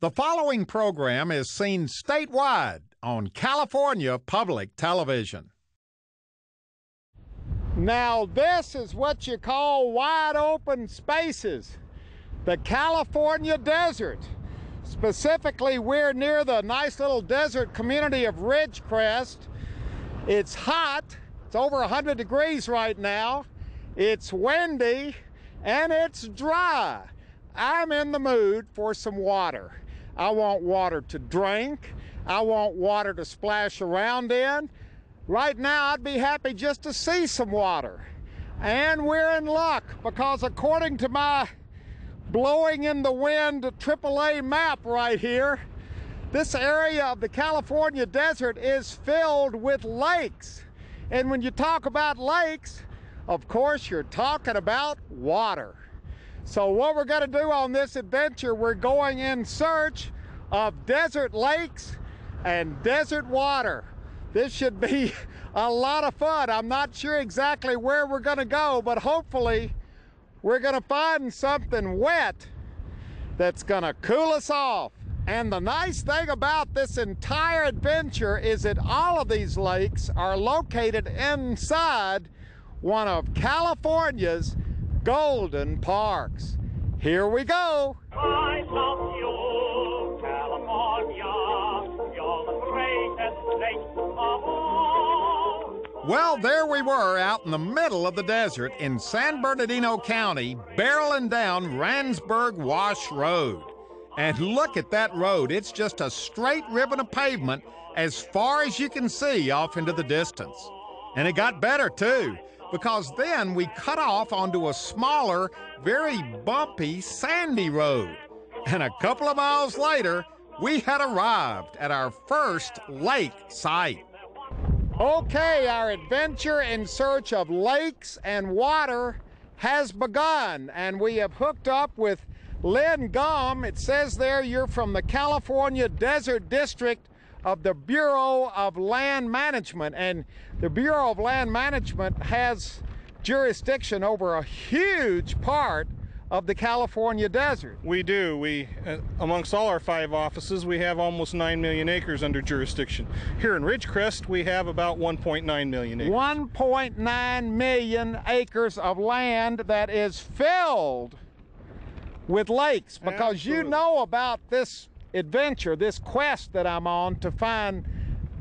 The following program is seen statewide on California Public Television. Now, this is what you call wide open spaces. The California desert. Specifically, we're near the nice little desert community of Ridgecrest. It's hot, it's over 100 degrees right now, it's windy, and it's dry. I'm in the mood for some water. I want water to drink. I want water to splash around in. Right now, I'd be happy just to see some water. And we're in luck because according to my blowing in the wind AAA map right here, this area of the California desert is filled with lakes. And when you talk about lakes, of course, you're talking about water. So what we're going to do on this adventure, we're going in search of desert lakes and desert water. This should be a lot of fun. I'm not sure exactly where we're going to go, but hopefully we're going to find something wet that's going to cool us off. And the nice thing about this entire adventure is that all of these lakes are located inside one of California's golden parks. Here we go. I love you, California. You're the greatest place of all. Well, there we were out in the middle of the desert in San Bernardino County, barreling down Randsburg Wash Road. And look at that road. It's just a straight ribbon of pavement as far as you can see off into the distance. And it got better, too because then we cut off onto a smaller, very bumpy, sandy road. And a couple of miles later, we had arrived at our first lake site. Okay, our adventure in search of lakes and water has begun, and we have hooked up with Lynn Gum. It says there you're from the California Desert District of the Bureau of Land Management. And the Bureau of Land Management has jurisdiction over a huge part of the California desert. We do. We, uh, amongst all our five offices, we have almost 9 million acres under jurisdiction. Here in Ridgecrest, we have about 1.9 million acres. 1.9 million acres of land that is filled with lakes because Absolutely. you know about this adventure, this quest that I'm on to find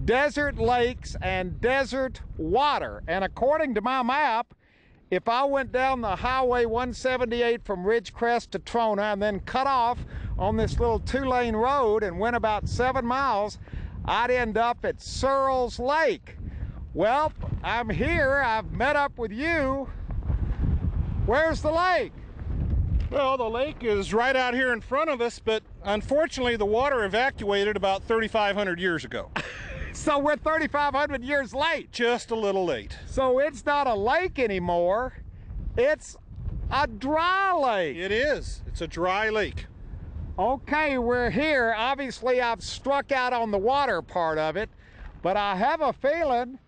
desert lakes and desert water. And according to my map, if I went down the Highway 178 from Ridgecrest to Trona and then cut off on this little two lane road and went about seven miles, I'd end up at Searles Lake. Well, I'm here. I've met up with you. Where's the lake? Well, the lake is right out here in front of us, but unfortunately, the water evacuated about 3,500 years ago. So we're 3,500 years late. Just a little late. So it's not a lake anymore. It's a dry lake. It is. It's a dry lake. Okay, we're here. Obviously, I've struck out on the water part of it, but I have a feeling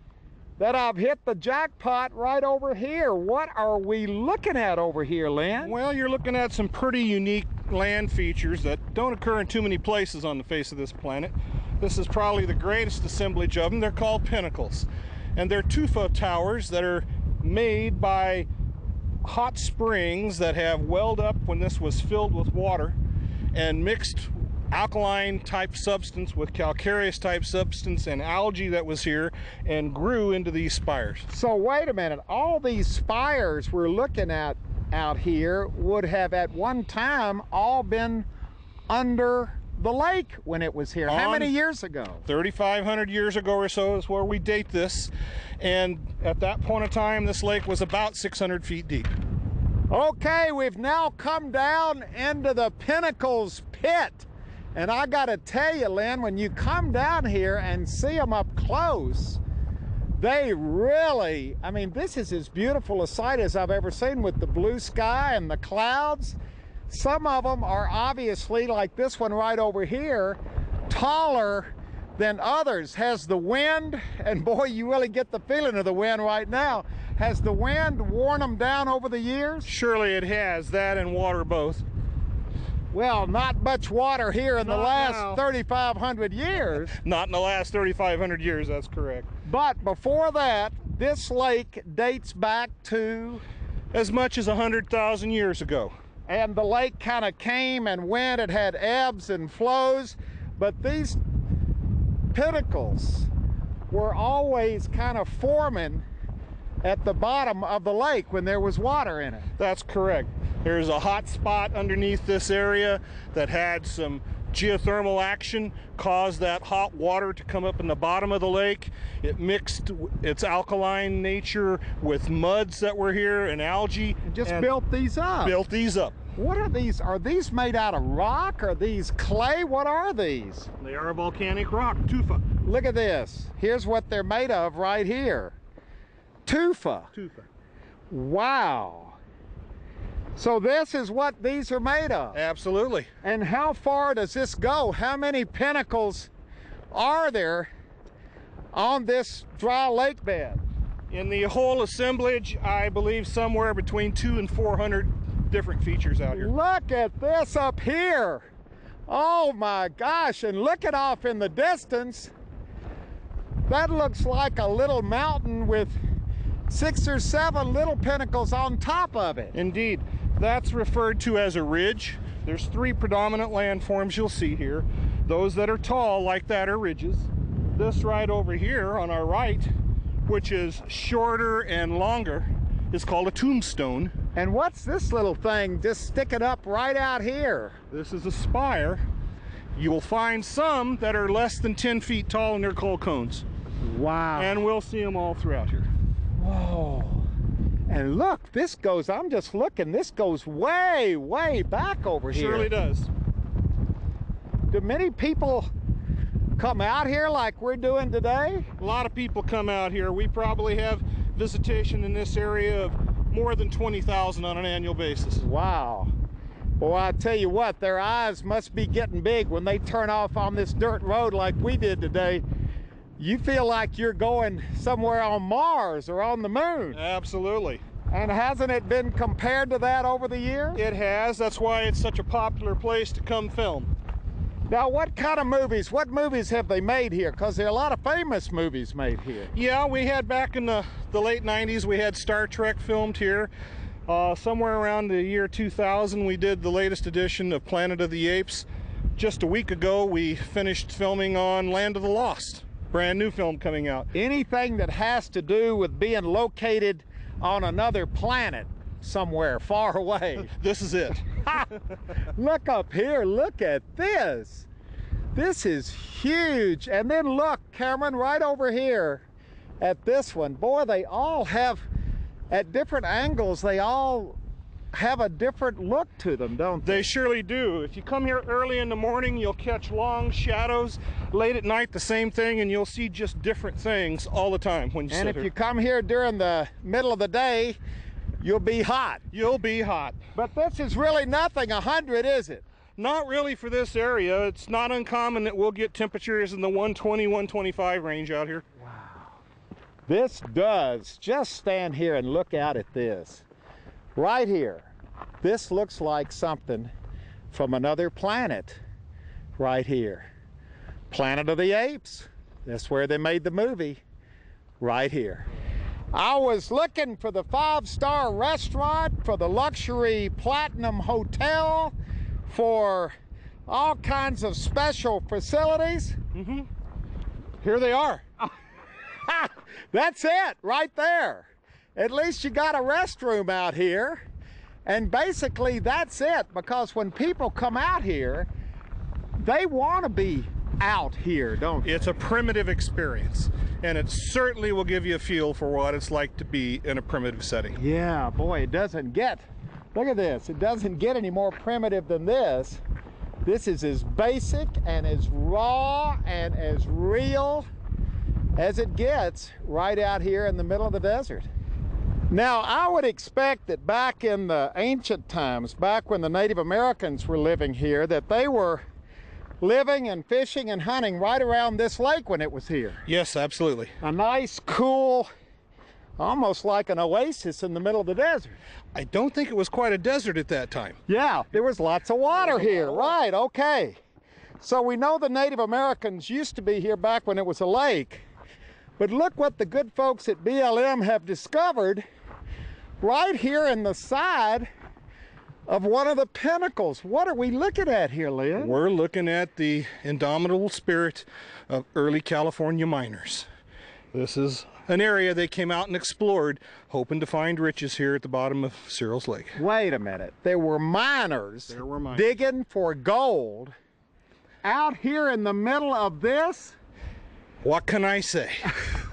that I've hit the jackpot right over here. What are we looking at over here, Lynn? Well, you're looking at some pretty unique land features that don't occur in too many places on the face of this planet. This is probably the greatest assemblage of them. They're called pinnacles. And they're tufa towers that are made by hot springs that have welled up when this was filled with water and mixed alkaline type substance with calcareous type substance and algae that was here and grew into these spires. So wait a minute. All these spires we're looking at out here would have at one time all been under the lake when it was here. How many years ago? 3,500 years ago or so is where we date this. And at that point of time, this lake was about 600 feet deep. Okay, we've now come down into the Pinnacles pit. And I got to tell you, Lynn, when you come down here and see them up close, they really, I mean, this is as beautiful a sight as I've ever seen with the blue sky and the clouds. Some of them are obviously, like this one right over here, taller than others. Has the wind, and boy, you really get the feeling of the wind right now. Has the wind worn them down over the years? Surely it has that and water both. Well, not much water here in the last 3,500 years. Not in the last 3,500 years, that's correct. But before that, this lake dates back to, As much as 100,000 years ago. and the lake kind of came and went. It had ebbs and flows, but these pinnacles were always kind of forming at the bottom of the lake when there was water in it. That's correct. There's a hot spot underneath this area that had some geothermal action, caused that hot water to come up in the bottom of the lake. It mixed its alkaline nature with muds that were here and algae. And Just and built these up. built these up. What are these? Are these made out of rock? Are these clay? What are these? They are volcanic rock, tufa. Look at this. Here's what they're made of right here. Tufa. Tufa. Wow. So this is what these are made of. Absolutely. And how far does this go? How many pinnacles are there on this dry lake bed? In the whole assemblage, I believe somewhere between two and 400 different features out here. Look at this up here. Oh my gosh, and look it off in the distance. That looks like a little mountain with six or seven little pinnacles on top of it. Indeed, that's referred to as a ridge. There's three predominant landforms you'll see here. Those that are tall, like that, are ridges. This right over here on our right, which is shorter and longer, is called a tombstone. And what's this little thing just sticking up right out here? This is a spire. You'll find some that are less than 10 feet tall and they're called cones. Wow. And we'll see them all throughout here. Whoa. And look, this goes, I'm just looking, this goes way, way back over here. Surely does. Do many people come out here like we're doing today? A lot of people come out here. We probably have visitation in this area of more than 20,000 on an annual basis. Wow. Well, I tell you what, their eyes must be getting big when they turn off on this dirt road like we did today. You feel like you're going somewhere on Mars or on the moon. Absolutely. And hasn't it been compared to that over the years? It has. That's why it's such a popular place to come film. Now, what kind of movies? What movies have they made here? Because there are a lot of famous movies made here. Yeah, we had back in the, the late 90s, we had Star Trek filmed here. Uh, somewhere around the year 2000, we did the latest edition of Planet of the Apes. Just a week ago, we finished filming on Land of the Lost. Brand new film coming out. Anything that has to do with being located on another planet somewhere far away. This is it. look up here, look at this. This is huge. And then look, Cameron, right over here at this one. Boy, they all have, at different angles, they all have a different look to them, don't they? They surely do. If you come here early in the morning, you'll catch long shadows. Late at night, the same thing, and you'll see just different things all the time when you And if here. you come here during the middle of the day, you'll be hot. You'll be hot. But this is really nothing, a 100, is it? Not really for this area. It's not uncommon that we'll get temperatures in the 120, 125 range out here. Wow. This does. Just stand here and look out at this. Right here. This looks like something from another planet. Right here. Planet of the Apes. That's where they made the movie. Right here. I was looking for the five star restaurant, for the luxury platinum hotel, for all kinds of special facilities. Mm-hmm. Here they are. That's it, right there. At least you got a restroom out here. And basically, that's it because when people come out here, they want to be out here, don't they? It's a primitive experience, and it certainly will give you a feel for what it's like to be in a primitive setting. Yeah, boy, it doesn't get. Look at this. It doesn't get any more primitive than this. This is as basic and as raw and as real as it gets right out here in the middle of the desert. Now, I would expect that back in the ancient times, back when the Native Americans were living here, that they were living and fishing and hunting right around this lake when it was here Yes, absolutely. a nice, cool, almost like an oasis in the middle of the desert. I don't think it was quite a desert at that time. Yeah, there was lots of water here. Right, okay. So we know the Native Americans used to be here back when it was a lake. But look what the good folks at BLM have discovered right here in the side of one of the pinnacles. What are we looking at here, Lynn? We're looking at the indomitable spirit of early California miners. This is an area they came out and explored, hoping to find riches here at the bottom of Searles Lake. Wait a minute. There were miners, There were miners. digging for gold out here in the middle of this. What can I say?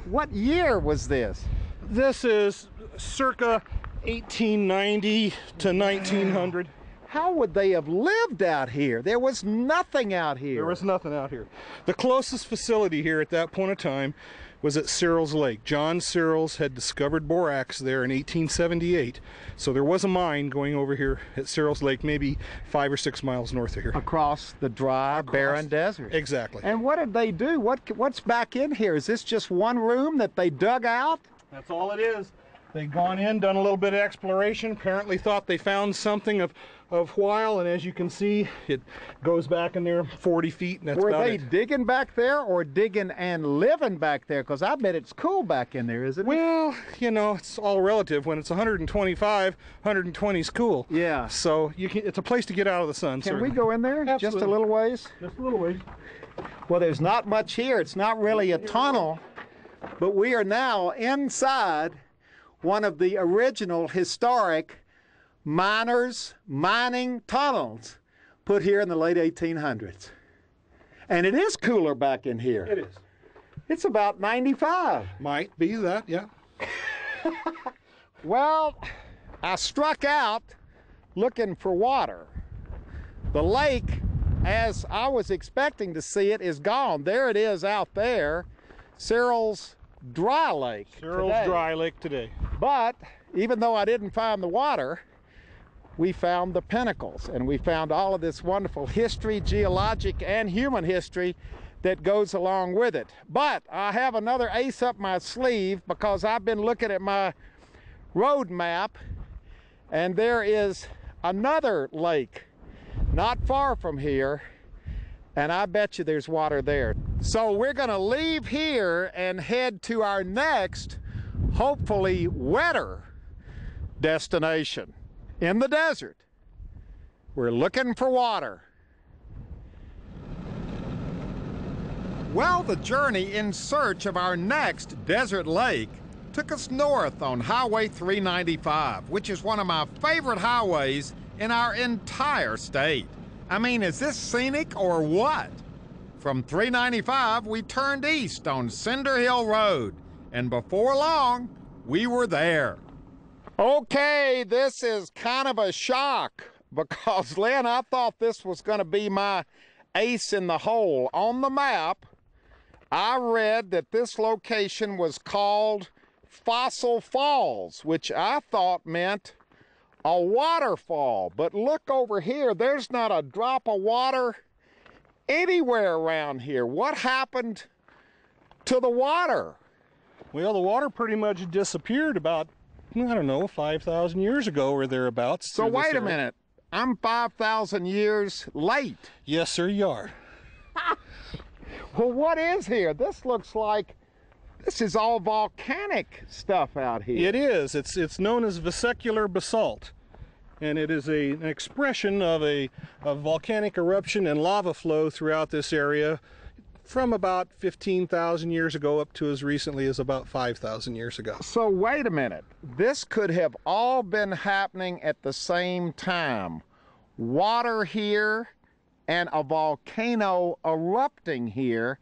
What year was this? This is circa 1890 to 1900. How would they have lived out here? There was nothing out here. There was nothing out here. The closest facility here at that point of time was at Searles Lake. John Searles had discovered borax there in 1878. So there was a mine going over here at Searles Lake, maybe five or six miles north of here. across the dry, barren desert. Exactly. And what did they do? What what's back in here? Is this just one room that they dug out? That's all it is. They'd gone in, done a little bit of exploration, apparently thought they found something of, of while, and as you can see, it goes back in there 40 feet, and that's Were they it. digging back there or digging and living back there? Because I bet it's cool back in there, isn't it? Well, you know, it's all relative. When it's 125, 120 is cool. Yeah. So you can, it's a place to get out of the sun. Can we go in there just a little ways? Just a little ways. Well, there's not much here. It's not really a tunnel, but we are now inside one of the original historic miners mining tunnels put here in the late 1800s. And it is cooler back in here. It is. It's about 95. Might be that, yeah. Well, I struck out looking for water. The lake, as I was expecting to see it, is gone. There it is out there, Searles Dry Lake. Searles today. Dry Lake today. But even though I didn't find the water, we found the pinnacles and we found all of this wonderful history, geologic and human history that goes along with it. But I have another ace up my sleeve because I've been looking at my road map and there is another lake not far from here and I bet you there's water there. So we're going to leave here and head to our next, hopefully wetter destination in the desert. We're looking for water. Well, the journey in search of our next desert lake took us north on Highway 395, which is one of my favorite highways in our entire state. I mean, is this scenic or what? From 395, we turned east on Cinder Hill Road, and before long, we were there. Okay, this is kind of a shock because, Lynn, I thought this was going to be my ace in the hole. On the map, I read that this location was called Fossil Falls, which I thought meant a waterfall. But look over here, there's not a drop of water anywhere around here. What happened to the water? Well, the water pretty much disappeared about, I don't know, 5,000 years ago or thereabouts. So wait a minute. I'm 5,000 years late. Yes, sir, you are. Well, what is here? This looks like this is all volcanic stuff out here. It is. It's it's known as vesicular basalt, and it is a, an expression of a, a volcanic eruption and lava flow throughout this area from about 15,000 years ago up to as recently as about 5,000 years ago. So wait a minute. This could have all been happening at the same time. Water here and a volcano erupting here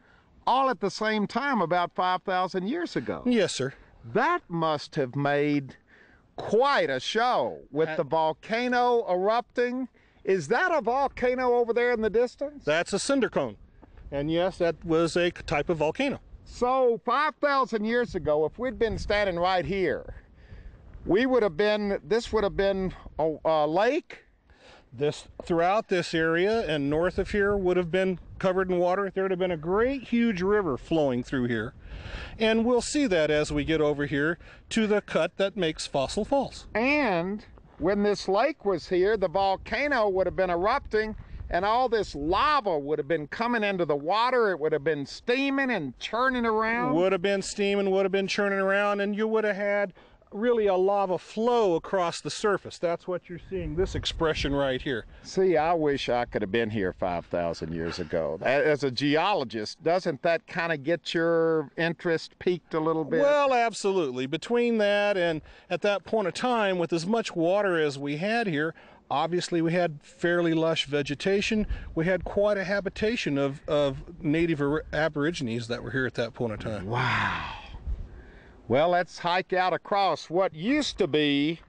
all at the same time about 5,000 years ago. Yes, sir. That must have made quite a show with the volcano erupting. Is that a volcano over there in the distance? That's a cinder cone. And yes, that was a type of volcano. So 5,000 years ago, if we'd been standing right here, we would have been, this would have been a, a lake. This throughout this area and north of here would have been covered in water. There would have been a great huge river flowing through here. And we'll see that as we get over here to the cut that makes Fossil Falls. And when this lake was here, the volcano would have been erupting and all this lava would have been coming into the water. It would have been steaming and churning around. Would have been steaming, would have been churning around, and you would have had really a lava flow across the surface. That's what you're seeing, this expression right here. See, I wish I could have been here 5,000 years ago. As a geologist, doesn't that kind of get your interest peaked a little bit? Well, absolutely. Between that and at that point of time, with as much water as we had here, obviously we had fairly lush vegetation. We had quite a habitation of, of native aborigines that were here at that point of time. Wow. Well, let's hike out across what used to be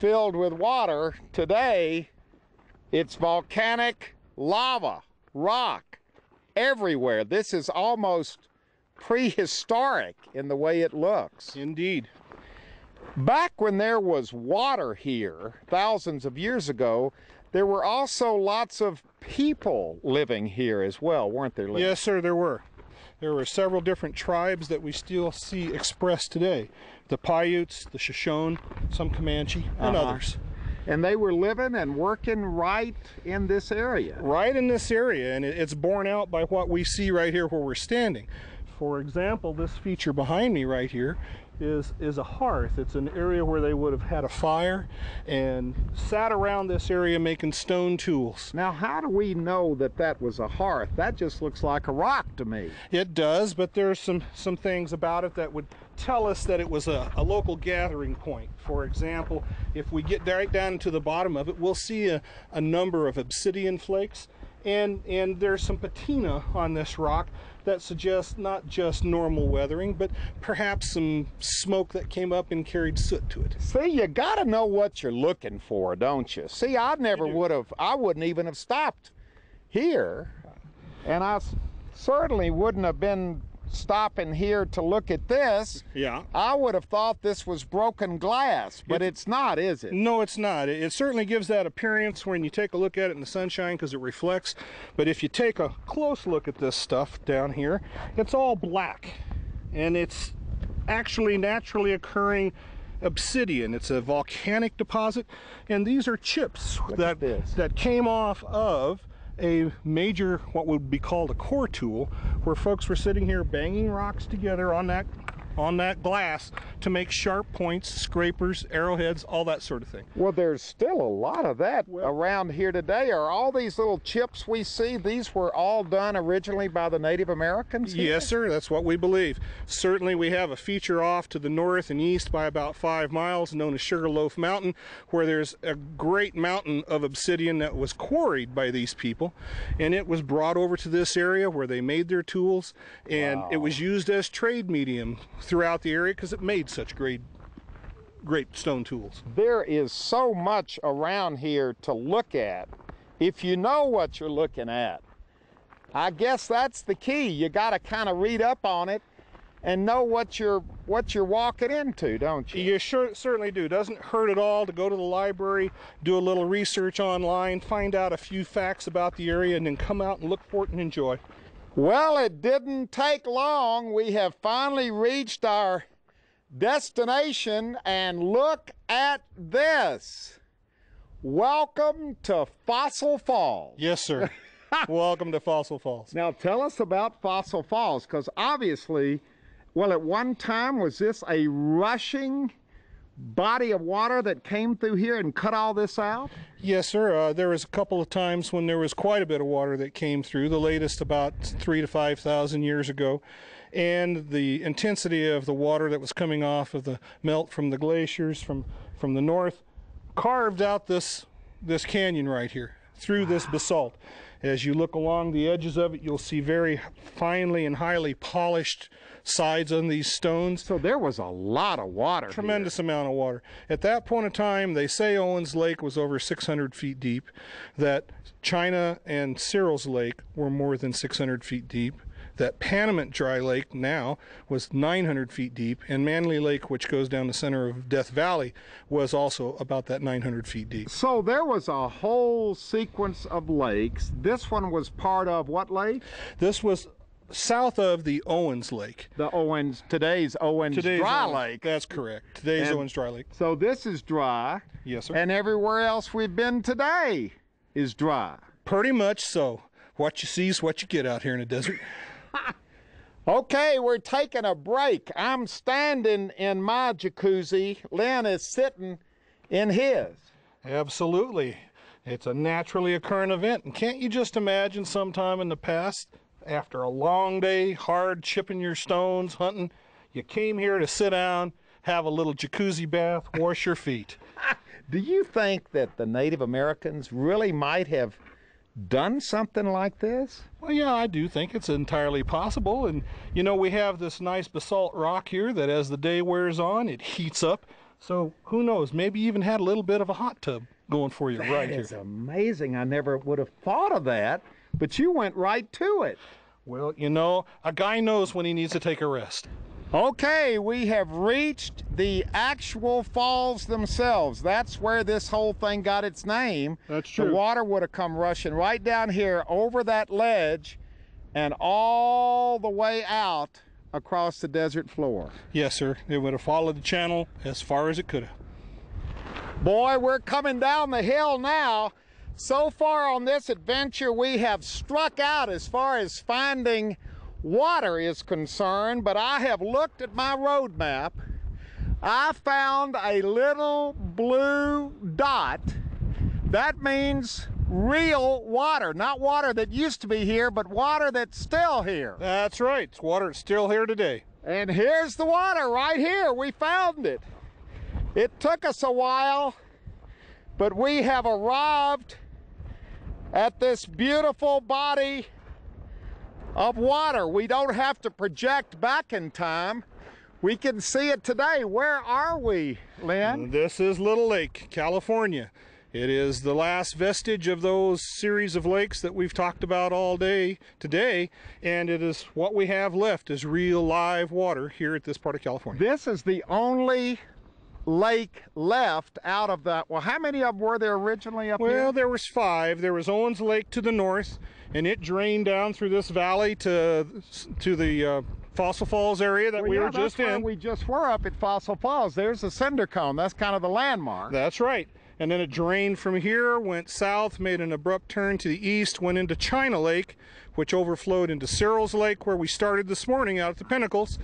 filled with water. Today, it's volcanic lava, rock, everywhere. This is almost prehistoric in the way it looks. Indeed. Back when there was water here, thousands of years ago, there were also lots of people living here as well, weren't there? Lee? Yes, sir, there were. There were several different tribes that we still see expressed today. The Paiutes, the Shoshone, some Comanche, and uh -huh. others. And they were living and working right in this area. Right in this area, and it's borne out by what we see right here where we're standing. For example, this feature behind me right here is is a hearth. It's an area where they would have had a fire and sat around this area making stone tools. Now, how do we know that that was a hearth? That just looks like a rock to me. It does, but there's some some things about it that would tell us that it was a, a local gathering point. For example, if we get right down to the bottom of it, we'll see a, a number of obsidian flakes and and there's some patina on this rock that suggests not just normal weathering, but perhaps some smoke that came up and carried soot to it. See, you got to know what you're looking for, don't you? See, I never would have, I wouldn't even have stopped here, and I certainly wouldn't have been stopping here to look at this, yeah, I would have thought this was broken glass, but it's, it's not, is it? No, it's not. It, it, certainly gives that appearance when you take a look at it in the sunshine because it reflects. But if you take a close look at this stuff down here, it's all black, and it's actually naturally occurring obsidian. It's a volcanic deposit, and these are chips look that that came off of a major, what would be called a core tool, where folks were sitting here banging rocks together on that on that glass to make sharp points, scrapers, arrowheads, all that sort of thing. Well, there's still a lot of that well, around here today. Are all these little chips we see, these were all done originally by the Native Americans? Here? Yes, sir. That's what we believe. Certainly, we have a feature off to the north and east by about five miles known as Sugarloaf Mountain, where there's a great mountain of obsidian that was quarried by these people, and it was brought over to this area where they made their tools, and wow. it was used as trade medium throughout the area because it made such great great stone tools. There is so much around here to look at if you know what you're looking at. I guess that's the key. You got to kind of read up on it and know what you're what you're walking into, don't you? You sure certainly do. Doesn't hurt at all to go to the library, do a little research online, find out a few facts about the area, and then come out and look for it and enjoy. Well, it didn't take long. We have finally reached our destination and look at this. Welcome to Fossil Falls. Yes, sir. Welcome to Fossil Falls. Now tell us about Fossil Falls because obviously, well, at one time, was this a rushing body of water that came through here and cut all this out? Yes, sir. Uh, there was a couple of times when there was quite a bit of water that came through, the latest about three to 5,000 years ago. And the intensity of the water that was coming off of the melt from the glaciers from, from the north carved out this, this canyon right here through this basalt. As you look along the edges of it, you'll see very finely and highly polished sides on these stones. So there was a lot of water. Tremendous here. amount of water. At that point in time, they say Owens Lake was over 600 feet deep, that China and Searles Lake were more than 600 feet deep that Panamint Dry Lake now was 900 feet deep, and Manly Lake, which goes down the center of Death Valley, was also about that 900 feet deep. So there was a whole sequence of lakes. This one was part of what lake? This was south of the Owens Lake. The Owens, today's Owens Today's Dry Owens- Lake. That's correct. Today's And- Owens Dry Lake. So this is dry, Yes, sir. and everywhere else we've been today is dry. Pretty much so. What you see is what you get out here in the desert. Okay, we're taking a break. I'm standing in my jacuzzi. Lynn is sitting in his. Absolutely. It's a naturally occurring event. And can't you just imagine sometime in the past, after a long day, hard chipping your stones, hunting, you came here to sit down, have a little jacuzzi bath, wash your feet. Do you think that the Native Americans really might have done something like this? Well, yeah, I do think it's entirely possible. And, you know, we have this nice basalt rock here that as the day wears on, it heats up. So who knows? Maybe you even had a little bit of a hot tub going for you right That here. is amazing. I never would have thought of that, but you went right to it. Well, you know, a guy knows when he needs to take a rest. Okay, we have reached the actual falls themselves. That's where this whole thing got its name. That's true. The water would have come rushing right down here over that ledge and all the way out across the desert floor. Yes, sir. It would have followed the channel as far as it could have. Boy, we're coming down the hill now. So far on this adventure, we have struck out as far as finding water is concerned, but I have looked at my road map. I found a little blue dot. That means real water, not water that used to be here, but water that's still here. That's right. It's water that's still here today. And here's the water right here. We found it. It took us a while, but we have arrived at this beautiful body of water. We don't have to project back in time. We can see it today. Where are we, Lynn? This is Little Lake, California. It is the last vestige of those series of lakes that we've talked about all day today, and it is what we have left is real live water here at this part of California. This is the only lake left out of that. Well, how many of them were there originally up here? Well, there was five. There was Owens Lake to the north, and it drained down through this valley to to the uh, Fossil Falls area that Well, we yeah, were just in. We just were up at Fossil Falls. There's the cinder cone. That's kind of the landmark. That's right. And then it drained from here, went south, made an abrupt turn to the east, went into China Lake, which overflowed into Searles Lake, where we started this morning out at the Pinnacles.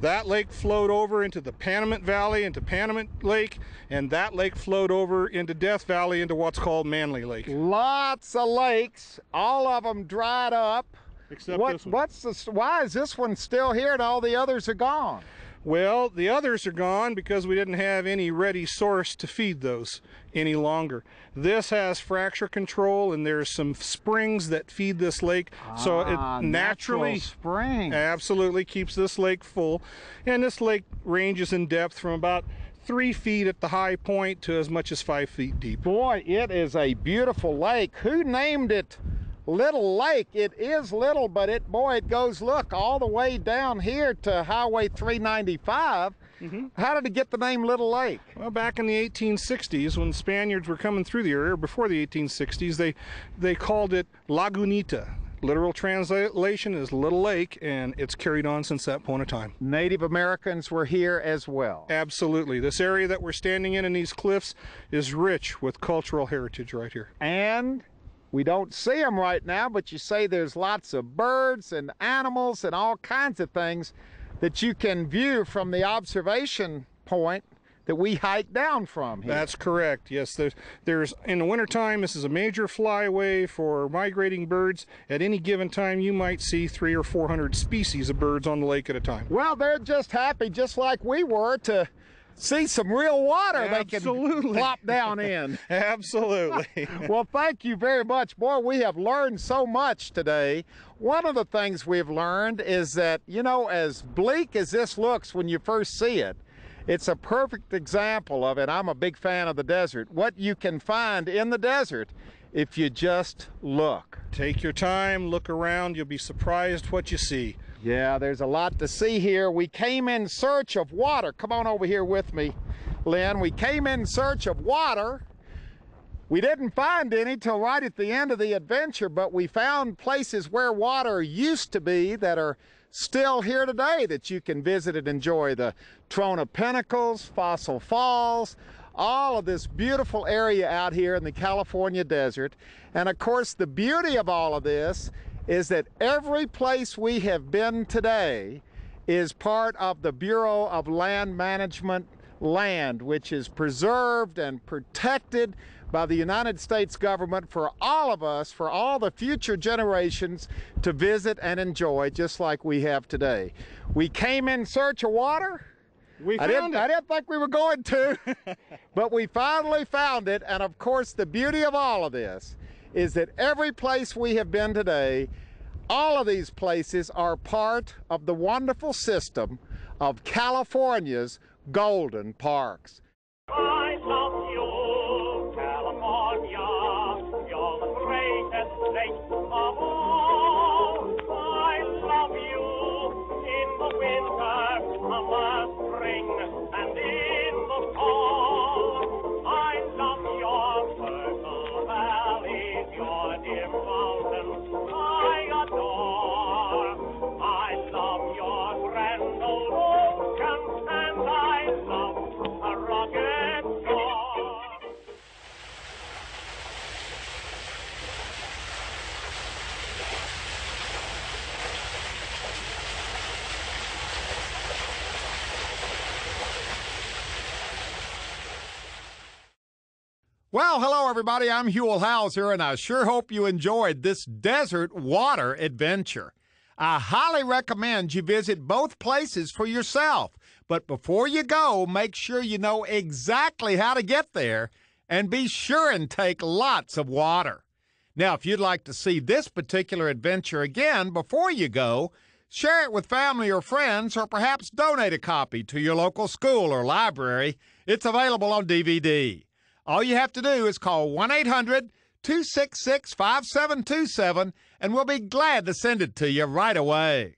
That lake flowed over into the Panamint Valley, into Panamint Lake, and that lake flowed over into Death Valley, into what's called Manly Lake. Lots of lakes, all of them dried up. Except what, this one. What's the? Why is this one still here and all the others are gone? Well, the others are gone because we didn't have any ready source to feed those any longer. This has fracture control, and there's some springs that feed this lake, so Ah, it naturally natural spring. absolutely keeps this lake full. And this lake ranges in depth from about three feet at the high point to as much as five feet deep. Boy, it is a beautiful lake. Who named it Little Lake? It is little, but it boy, it goes look all the way down here to Highway 395. Mm-hmm. How did it get the name Little Lake? Well, back in the 1860s, when Spaniards were coming through the area, before the 1860s, they they called it Lagunita. Literal translation is Little Lake, and it's carried on since that point of time. Native Americans were here as well. Absolutely. This area that we're standing in in these cliffs is rich with cultural heritage right here. and we don't see them right now, but you say there's lots of birds and animals and all kinds of things that you can view from the observation point that we hike down from here. That's correct. Yes, there's, there's in the wintertime, this is a major flyway for migrating birds. At any given time, you might see three or four hundred species of birds on the lake at a time. well, they're just happy, just like we were, to see some real water they can Absolutely. plop down in. Absolutely. well, thank you very much. Boy, we have learned so much today. One of the things we've learned is that, you know, as bleak as this looks when you first see it, it's a perfect example of it. I'm a big fan of the desert. What you can find in the desert if you just look. Take your time, look around, you'll be surprised what you see. Yeah, there's a lot to see here. We came in search of water. Come on over here with me, Lynn. We came in search of water. We didn't find any till right at the end of the adventure, but we found places where water used to be that are still here today that you can visit and enjoy. The Trona Pinnacles, Fossil Falls, all of this beautiful area out here in the California desert. And of course, the beauty of all of this is that every place we have been today is part of the Bureau of Land Management land, which is preserved and protected by the United States government for all of us, for all the future generations to visit and enjoy, just like we have today. We came in search of water. We I found didn't, it. I didn't think we were going to, but we finally found it. And of course, the beauty of all of this is that every place we have been today, all of these places are part of the wonderful system of California's golden parks. Well, hello, everybody. I'm Huell Howser, and I sure hope you enjoyed this desert water adventure. I highly recommend you visit both places for yourself. But before you go, make sure you know exactly how to get there and be sure and take lots of water. Now, if you'd like to see this particular adventure again before you go, share it with family or friends, or perhaps donate a copy to your local school or library. It's available on DVD. All you have to do is call 1 800 266 5727 and we'll be glad to send it to you right away.